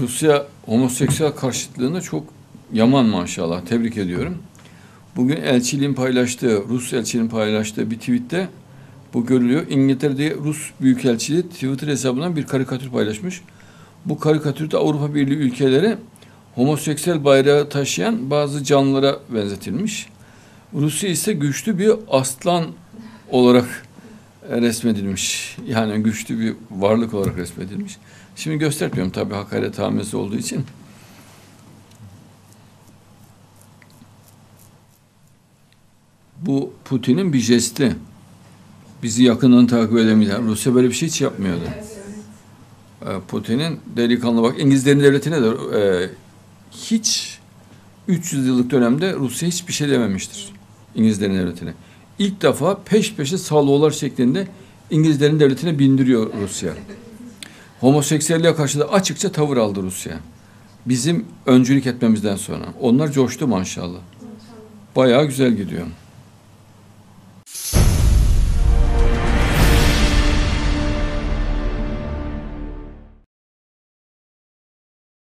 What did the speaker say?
Rusya homoseksüel karşıtlığında çok yaman maşallah. Tebrik ediyorum. Bugün elçiliğin paylaştığı, Rus elçiliğin paylaştığı bir tweette bu görülüyor. İngiltere'de Rus Büyükelçiliği Twitter hesabından bir karikatür paylaşmış. Bu karikatürde Avrupa Birliği ülkeleri homoseksüel bayrağı taşıyan bazı canlılara benzetilmiş. Rusya ise güçlü bir aslan olarak resmedilmiş. Yani güçlü bir varlık olarak resmedilmiş. Şimdi göstermiyorum tabii hakaret hamlesi olduğu için. Bu Putin'in bir jesti. Bizi yakından takip edemeyen. Rusya böyle bir şey hiç yapmıyordu. Ee, Putin'in delikanlı bak İngilizlerin devletine de e, hiç 300 yıllık dönemde Rusya hiçbir şey dememiştir. İngilizlerin devletine. İlk defa peş peşe salvolar şeklinde İngilizlerin devletine bindiriyor Rusya. Homoseksüelliğe karşı da açıkça tavır aldı Rusya. Bizim öncülük etmemizden sonra. Onlar coştu maşallah. Bayağı güzel gidiyor.